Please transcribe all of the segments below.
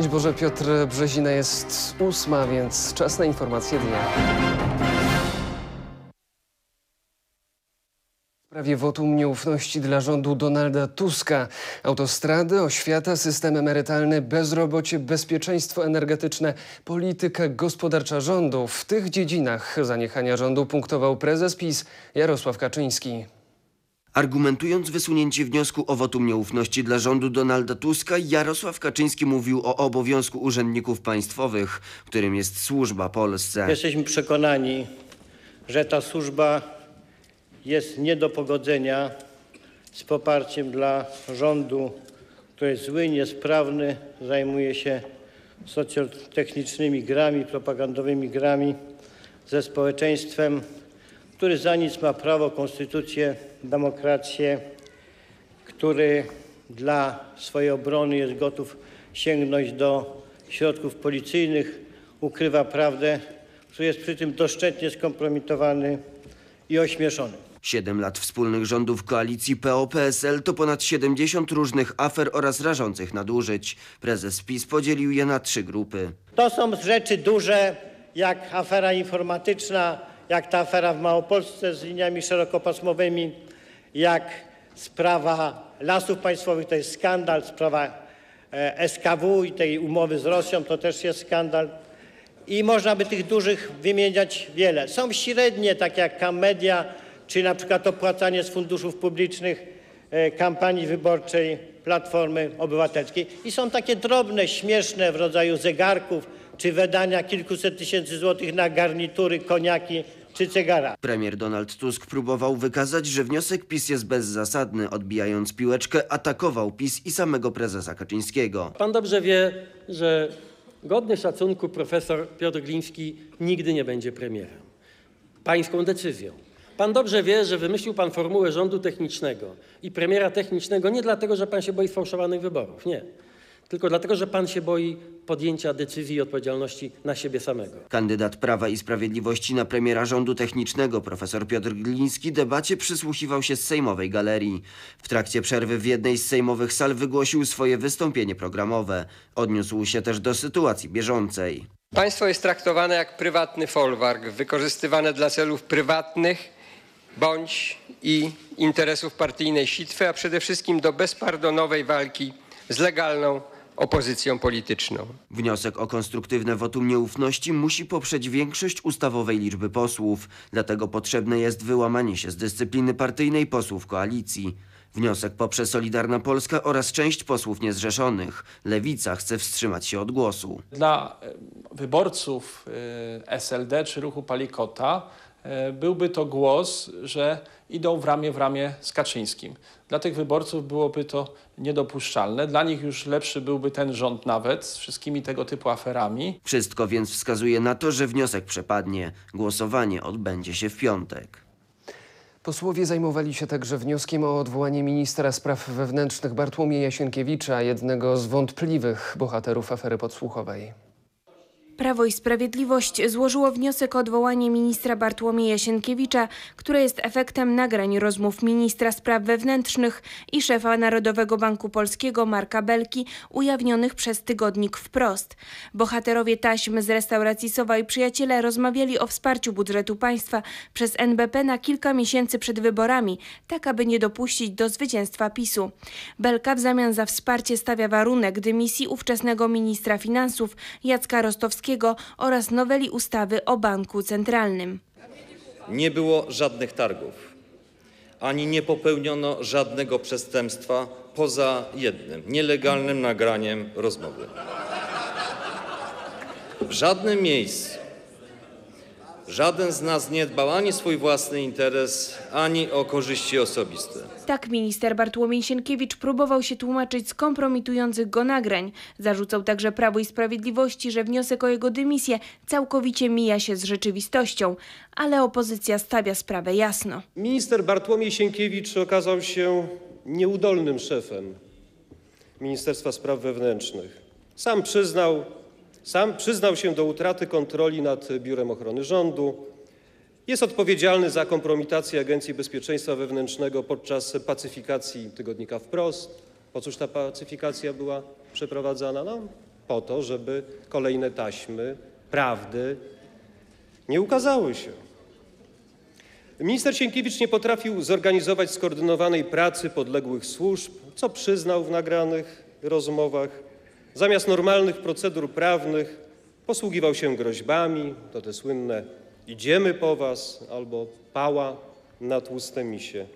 Szczęść Boże, Piotr Brzezina jest ósma, więc czas na informacje dnia. W wotum nieufności dla rządu Donalda Tuska. Autostrady, oświata, system emerytalny, bezrobocie, bezpieczeństwo energetyczne, polityka gospodarcza rządu. W tych dziedzinach zaniechania rządu punktował prezes PiS Jarosław Kaczyński. Argumentując wysunięcie wniosku o wotum nieufności dla rządu Donalda Tuska, Jarosław Kaczyński mówił o obowiązku urzędników państwowych, którym jest służba Polsce. Jesteśmy przekonani, że ta służba jest nie do pogodzenia z poparciem dla rządu, który jest zły, niesprawny, zajmuje się socjotechnicznymi grami, propagandowymi grami ze społeczeństwem, który za nic ma prawo, konstytucję, demokrację, który dla swojej obrony jest gotów sięgnąć do środków policyjnych, ukrywa prawdę, który jest przy tym doszczętnie skompromitowany i ośmieszony. Siedem lat wspólnych rządów koalicji PO-PSL to ponad 70 różnych afer oraz rażących nadużyć. Prezes PiS podzielił je na trzy grupy. To są rzeczy duże, jak afera informatyczna, jak ta afera w Małopolsce z liniami szerokopasmowymi, jak sprawa lasów państwowych, to jest skandal, sprawa e, SKW i tej umowy z Rosją, to też jest skandal. I można by tych dużych wymieniać wiele. Są średnie, takie jak Kamedia, czy na przykład opłacanie z funduszów publicznych e, kampanii wyborczej Platformy Obywatelskiej. I są takie drobne, śmieszne w rodzaju zegarków, czy wydania kilkuset tysięcy złotych na garnitury, koniaki czy cygara. Premier Donald Tusk próbował wykazać, że wniosek PiS jest bezzasadny. Odbijając piłeczkę, atakował PiS i samego prezesa Kaczyńskiego. Pan dobrze wie, że godny szacunku profesor Piotr Gliński nigdy nie będzie premierem. Pańską decyzją. Pan dobrze wie, że wymyślił pan formułę rządu technicznego i premiera technicznego nie dlatego, że pan się boi sfałszowanych wyborów. Nie. Tylko dlatego, że pan się boi podjęcia decyzji i odpowiedzialności na siebie samego. Kandydat Prawa i Sprawiedliwości na premiera rządu technicznego, profesor Piotr Gliński, debacie przysłuchiwał się z sejmowej galerii. W trakcie przerwy w jednej z sejmowych sal wygłosił swoje wystąpienie programowe. Odniósł się też do sytuacji bieżącej. Państwo jest traktowane jak prywatny folwark, wykorzystywane dla celów prywatnych bądź i interesów partyjnej sitwy, a przede wszystkim do bezpardonowej walki z legalną opozycją polityczną. Wniosek o konstruktywne wotum nieufności musi poprzeć większość ustawowej liczby posłów. Dlatego potrzebne jest wyłamanie się z dyscypliny partyjnej posłów koalicji. Wniosek poprze Solidarna Polska oraz część posłów niezrzeszonych. Lewica chce wstrzymać się od głosu. Dla e, wyborców e, SLD czy ruchu Palikota byłby to głos, że idą w ramię w ramię z Kaczyńskim. Dla tych wyborców byłoby to niedopuszczalne. Dla nich już lepszy byłby ten rząd nawet z wszystkimi tego typu aferami. Wszystko więc wskazuje na to, że wniosek przepadnie. Głosowanie odbędzie się w piątek. Posłowie zajmowali się także wnioskiem o odwołanie ministra spraw wewnętrznych Bartłomieja Sienkiewicza, jednego z wątpliwych bohaterów afery podsłuchowej. Prawo i Sprawiedliwość złożyło wniosek o odwołanie ministra Bartłomieja Sienkiewicza, które jest efektem nagrań rozmów ministra spraw wewnętrznych i szefa Narodowego Banku Polskiego Marka Belki ujawnionych przez tygodnik Wprost. Bohaterowie taśmy z restauracji Sowa i przyjaciele rozmawiali o wsparciu budżetu państwa przez NBP na kilka miesięcy przed wyborami, tak aby nie dopuścić do zwycięstwa PiSu. Belka w zamian za wsparcie stawia warunek dymisji ówczesnego ministra finansów Jacka Rostowskiego oraz noweli ustawy o banku centralnym. Nie było żadnych targów, ani nie popełniono żadnego przestępstwa poza jednym nielegalnym nagraniem rozmowy. W żadnym miejscu żaden z nas nie dbał ani o swój własny interes, ani o korzyści osobiste. Tak minister Bartłomiej Sienkiewicz próbował się tłumaczyć z kompromitujących go nagrań. Zarzucał także Prawo i Sprawiedliwości, że wniosek o jego dymisję całkowicie mija się z rzeczywistością, ale opozycja stawia sprawę jasno. Minister Bartłomiej Sienkiewicz okazał się nieudolnym szefem Ministerstwa Spraw Wewnętrznych. Sam przyznał, sam przyznał się do utraty kontroli nad Biurem Ochrony Rządu. Jest odpowiedzialny za kompromitację Agencji Bezpieczeństwa Wewnętrznego podczas pacyfikacji tygodnika Wprost. Po cóż ta pacyfikacja była przeprowadzana? No, po to, żeby kolejne taśmy prawdy nie ukazały się. Minister Sienkiewicz nie potrafił zorganizować skoordynowanej pracy podległych służb, co przyznał w nagranych rozmowach. Zamiast normalnych procedur prawnych posługiwał się groźbami, to te słynne idziemy po was albo pała na tłuste misie.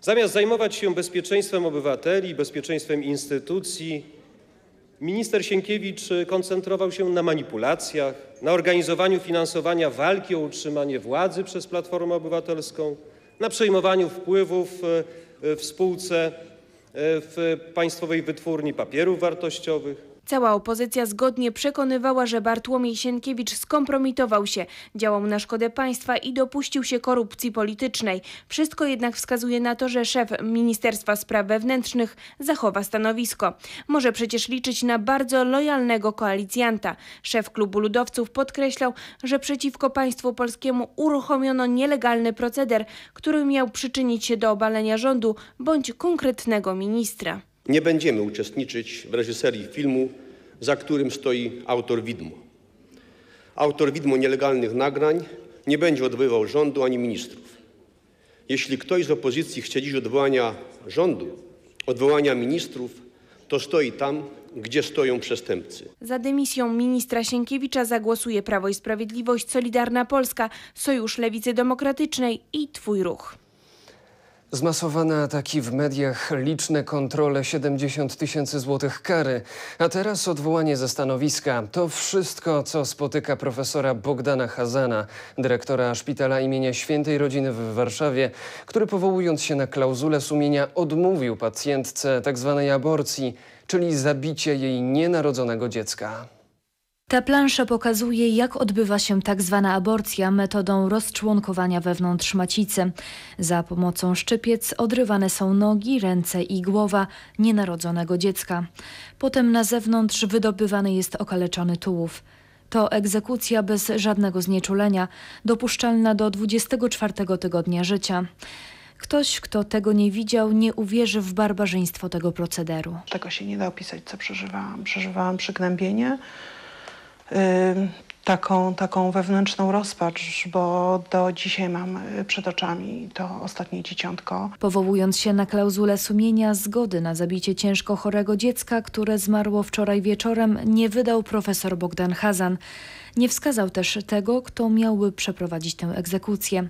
Zamiast zajmować się bezpieczeństwem obywateli, bezpieczeństwem instytucji, minister Sienkiewicz koncentrował się na manipulacjach, na organizowaniu finansowania walki o utrzymanie władzy przez Platformę Obywatelską, na przejmowaniu wpływów e, w spółce, e, w Państwowej Wytwórni Papierów Wartościowych. Cała opozycja zgodnie przekonywała, że Bartłomiej Sienkiewicz skompromitował się, działał na szkodę państwa i dopuścił się korupcji politycznej. Wszystko jednak wskazuje na to, że szef Ministerstwa Spraw Wewnętrznych zachowa stanowisko. Może przecież liczyć na bardzo lojalnego koalicjanta. Szef klubu ludowców podkreślał, że przeciwko państwu polskiemu uruchomiono nielegalny proceder, który miał przyczynić się do obalenia rządu bądź konkretnego ministra. Nie będziemy uczestniczyć w reżyserii filmu, za którym stoi autor widmo. Autor widmo nielegalnych nagrań nie będzie odwoływał rządu ani ministrów. Jeśli ktoś z opozycji chce dziś odwołania rządu, odwołania ministrów, to stoi tam, gdzie stoją przestępcy. Za dymisją ministra Sienkiewicza zagłosuje Prawo i Sprawiedliwość, Solidarna Polska, Sojusz Lewicy Demokratycznej i Twój Ruch. Zmasowane ataki w mediach, liczne kontrole, 70 tysięcy złotych kary, a teraz odwołanie ze stanowiska. To wszystko, co spotyka profesora Bogdana Hazana, dyrektora szpitala imienia Świętej Rodziny w Warszawie, który powołując się na klauzulę sumienia odmówił pacjentce tzw. aborcji, czyli zabicie jej nienarodzonego dziecka. Ta plansza pokazuje, jak odbywa się tak zwana aborcja metodą rozczłonkowania wewnątrz macicy. Za pomocą szczypiec odrywane są nogi, ręce i głowa nienarodzonego dziecka. Potem na zewnątrz wydobywany jest okaleczony tułów. To egzekucja bez żadnego znieczulenia, dopuszczalna do 24 tygodnia życia. Ktoś, kto tego nie widział, nie uwierzy w barbarzyństwo tego procederu. Tego się nie da opisać, co przeżywałam. Przeżywałam przygnębienie, taką, taką wewnętrzną rozpacz, bo do dzisiaj mam y, przed oczami to ostatnie dzieciątko. Powołując się na klauzulę sumienia, zgody na zabicie ciężko chorego dziecka, które zmarło wczoraj wieczorem, nie wydał profesor Bogdan Hazan. Nie wskazał też tego, kto miałby przeprowadzić tę egzekucję.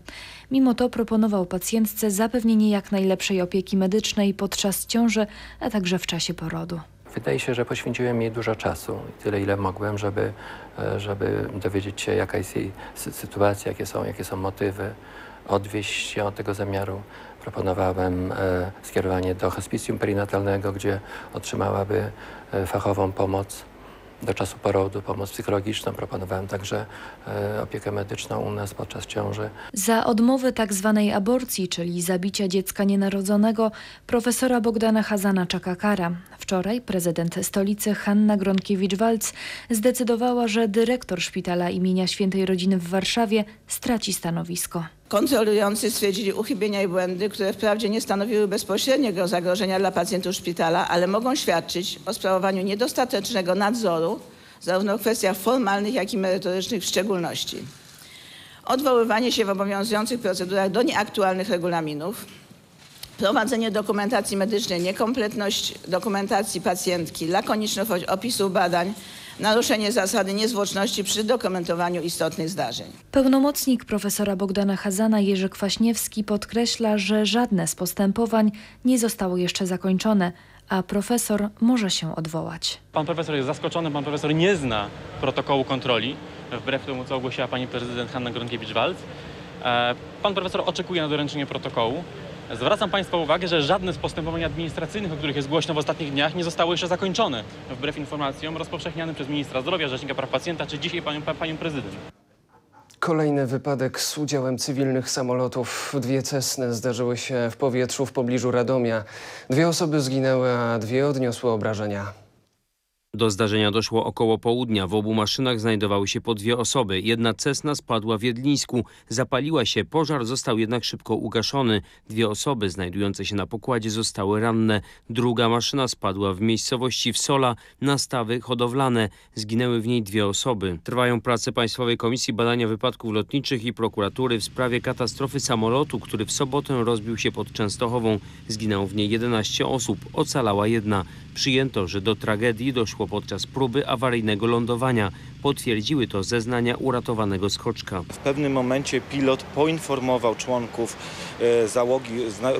Mimo to proponował pacjentce zapewnienie jak najlepszej opieki medycznej podczas ciąży, a także w czasie porodu. Wydaje się, że poświęciłem jej dużo czasu, tyle ile mogłem, żeby, e, żeby dowiedzieć się, jaka jest jej sy- sytuacja, jakie są, jakie są motywy, odwieść się od tego zamiaru. Proponowałem e, skierowanie do hospicjum perinatalnego, gdzie otrzymałaby e, fachową pomoc do czasu porodu, pomoc psychologiczną. Proponowałem także opiekę medyczną u nas podczas ciąży. Za odmowę tak zwanej aborcji, czyli zabicia dziecka nienarodzonego, profesora Bogdana Hazana czeka kara. Wczoraj prezydent stolicy Hanna Gronkiewicz-Walc zdecydowała, że dyrektor szpitala imienia Świętej Rodziny w Warszawie straci stanowisko. Kontrolujący stwierdzili uchybienia i błędy, które wprawdzie nie stanowiły bezpośredniego zagrożenia dla pacjentów szpitala, ale mogą świadczyć o sprawowaniu niedostatecznego nadzoru, zarówno w kwestiach formalnych, jak i merytorycznych w szczególności. Odwoływanie się w obowiązujących procedurach do nieaktualnych regulaminów, prowadzenie dokumentacji medycznej, niekompletność dokumentacji pacjentki, lakoniczność opisów badań, naruszenie zasady niezwłoczności przy dokumentowaniu istotnych zdarzeń. Pełnomocnik profesora Bogdana Hazana Jerzy Kwaśniewski podkreśla, że żadne z postępowań nie zostało jeszcze zakończone, a profesor może się odwołać. Pan profesor jest zaskoczony, pan profesor nie zna protokołu kontroli, wbrew temu, co ogłosiła pani prezydent Hanna Gronkiewicz-Walc. E, Pan profesor oczekuje na doręczenie protokołu. Zwracam Państwa uwagę, że żadne z postępowań administracyjnych, o których jest głośno w ostatnich dniach, nie zostało jeszcze zakończone, wbrew informacjom rozpowszechnianym przez ministra zdrowia, rzecznika praw pacjenta, czy dzisiaj panią, panią prezydent. Kolejny wypadek z udziałem cywilnych samolotów. Dwie Cessny zdarzyły się w powietrzu w pobliżu Radomia. Dwie osoby zginęły, a dwie odniosły obrażenia. Do zdarzenia doszło około południa. W obu maszynach znajdowały się po dwie osoby. Jedna Cessna spadła w Jedlińsku. Zapaliła się, pożar został jednak szybko ugaszony. Dwie osoby znajdujące się na pokładzie zostały ranne. Druga maszyna spadła w miejscowości Wsola na stawy hodowlane. Zginęły w niej dwie osoby. Trwają prace Państwowej Komisji Badania Wypadków Lotniczych i prokuratury w sprawie katastrofy samolotu, który w sobotę rozbił się pod Częstochową. Zginęło w niej 11 osób, ocalała jedna. Przyjęto, że do tragedii doszło podczas próby awaryjnego lądowania. Potwierdziły to zeznania uratowanego skoczka. W pewnym momencie pilot poinformował członków e, załogi,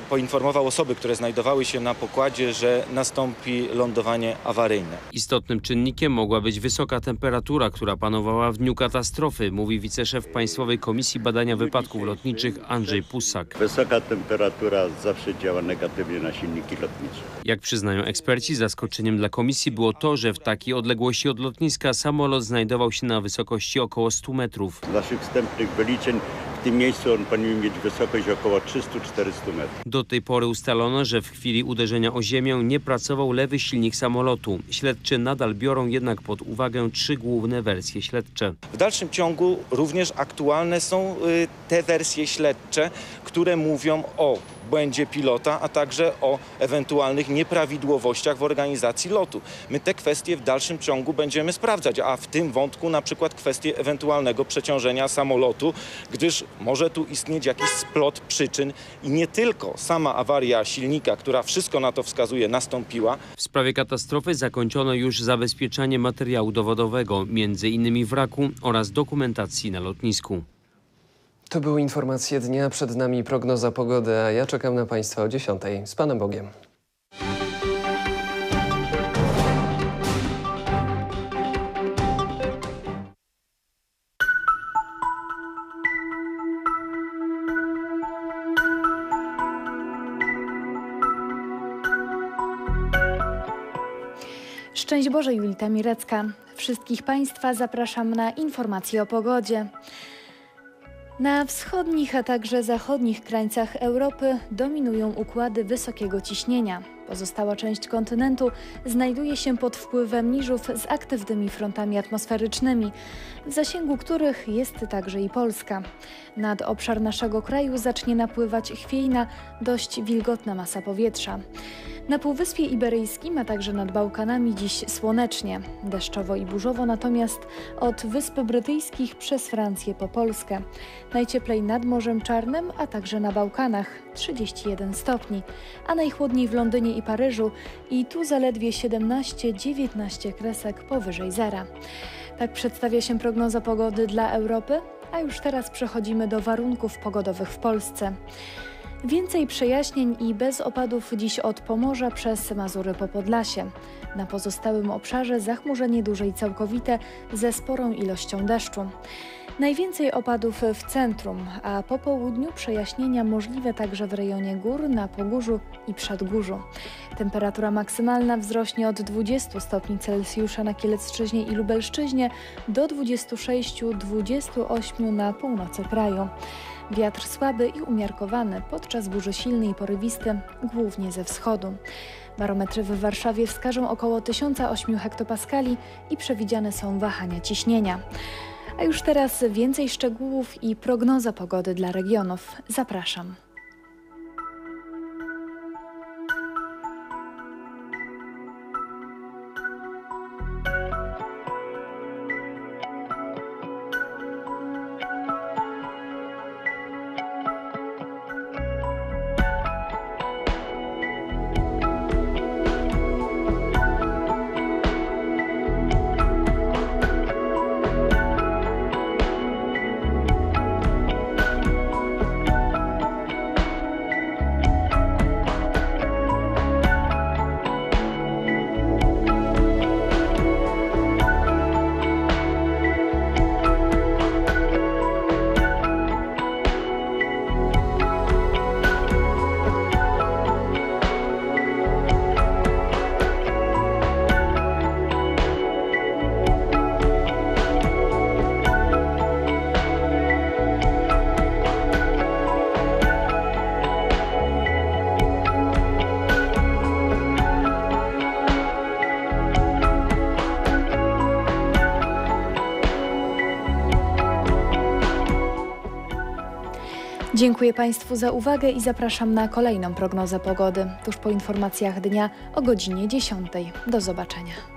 poinformował osoby, które znajdowały się na pokładzie, że nastąpi lądowanie awaryjne. Istotnym czynnikiem mogła być wysoka temperatura, która panowała w dniu katastrofy, mówi wiceszef Państwowej Komisji Badania Wypadków Lotniczych Andrzej Pusak. Wysoka temperatura zawsze działa negatywnie na silniki lotnicze. Jak przyznają eksperci, zaskoczeniem dla komisji było to, że w takiej odległości od lotniska samolot znajdował się na wysokości około 100 metrów. Z naszych wstępnych wyliczeń w tym miejscu on powinien mieć wysokość około 300-400 metrów. Do tej pory ustalono, że w chwili uderzenia o ziemię nie pracował lewy silnik samolotu. Śledczy nadal biorą jednak pod uwagę trzy główne wersje śledcze. W dalszym ciągu również aktualne są y, te wersje śledcze, które mówią o błędzie pilota, a także o ewentualnych nieprawidłowościach w organizacji lotu. My te kwestie w dalszym ciągu będziemy sprawdzać, a w tym wątku na przykład kwestie ewentualnego przeciążenia samolotu, gdyż może tu istnieć jakiś splot przyczyn i nie tylko sama awaria silnika, która wszystko na to wskazuje, nastąpiła. W sprawie katastrofy zakończono już zabezpieczanie materiału dowodowego, między innymi wraku oraz dokumentacji na lotnisku. To były informacje dnia, przed nami prognoza pogody, a ja czekam na Państwa o 10. Z Panem Bogiem. Szczęść Boże, Julita Mirecka. Wszystkich Państwa zapraszam na informacje o pogodzie. Na wschodnich, a także zachodnich krańcach Europy dominują układy wysokiego ciśnienia. Pozostała część kontynentu znajduje się pod wpływem niżów z aktywnymi frontami atmosferycznymi, w zasięgu których jest także i Polska. Nad obszar naszego kraju zacznie napływać chwiejna, dość wilgotna masa powietrza. Na Półwyspie Iberyjskim, a także nad Bałkanami dziś słonecznie, deszczowo i burzowo natomiast od Wysp Brytyjskich przez Francję po Polskę. Najcieplej nad Morzem Czarnym, a także na Bałkanach 31 stopni, a najchłodniej w Londynie i Paryżu i tu zaledwie 17-19 kresek powyżej zera. Tak przedstawia się prognoza pogody dla Europy, a już teraz przechodzimy do warunków pogodowych w Polsce. Więcej przejaśnień i bez opadów dziś od Pomorza przez Mazury po Podlasie. Na pozostałym obszarze zachmurzenie duże i całkowite ze sporą ilością deszczu. Najwięcej opadów w centrum, a po południu przejaśnienia możliwe także w rejonie gór, na Pogórzu i Przedgórzu. Temperatura maksymalna wzrośnie od 20 stopni Celsjusza na Kielecczyźnie i Lubelszczyźnie do 26-28 na północy kraju. Wiatr słaby i umiarkowany, podczas burzy silny i porywisty, głównie ze wschodu. Barometry w Warszawie wskażą około 1008 hektopaskali i przewidziane są wahania ciśnienia. A już teraz więcej szczegółów i prognoza pogody dla regionów. Zapraszam. Dziękuję Państwu za uwagę i zapraszam na kolejną prognozę pogody tuż po informacjach dnia o godzinie 10. Do zobaczenia.